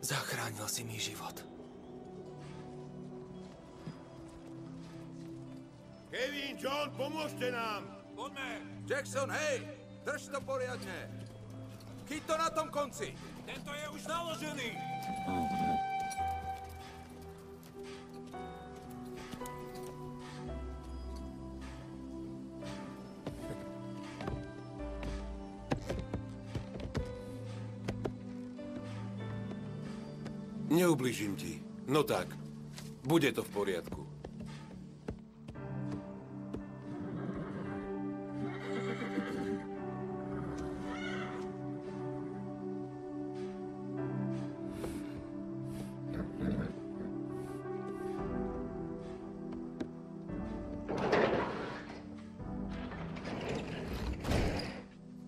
Zachránil si mi život. Kevin, John, pomôžte nám! Poďme! Jackson, hej! Drž to poriadne! Chyť to na tom konci! Tento je už naložený! Neubližím ti. No tak, bude to v poriadku.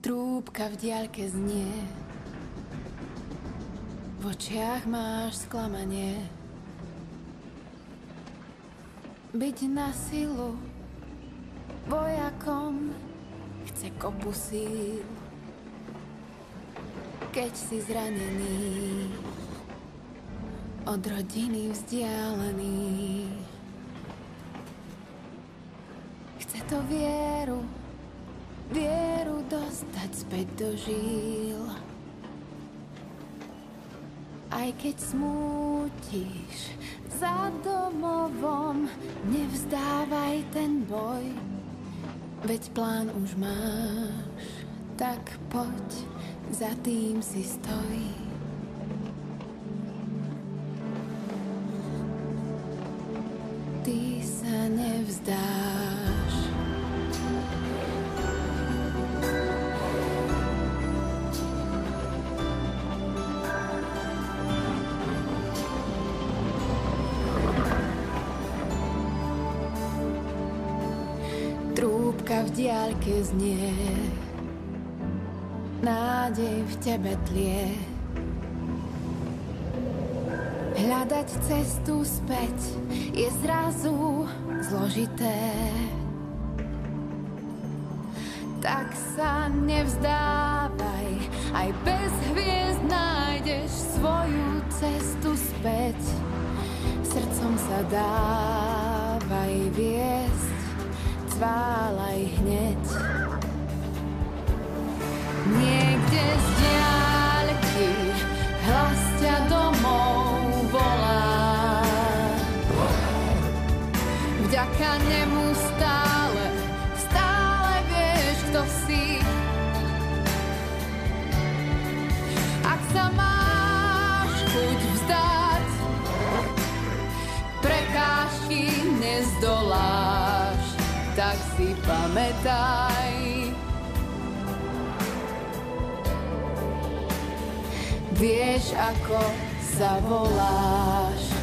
Trúbka v diaľke znie. Očiach máš sklamanie. Byť na silu vojakom chce kopu síl. Keď si zranený, od rodiny vzdialený. Chce to vieru, vieru dostať späť do žíl. Aj keď smútiš za domovom, nevzdávaj ten boj. Veď plán už máš, tak poď, za tým si stoj. Ty sa nevzdáš. V znie, nádej v tebe tlie. Hľadať cestu späť je zrazu zložité. Tak sa nevzdávaj, aj bez hviezd nájdeš svoju cestu späť. Srdcom sa dávaj cválaj hneď. Niekde z diaľky hlas ťa domov volá. Vďaka nemu stále, stále vieš, kto si. Ak sa máš chuť vzdať, prekážky nezdoláš, tak si pamätaj. Vieš, ako sa voláš.